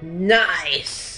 Nice.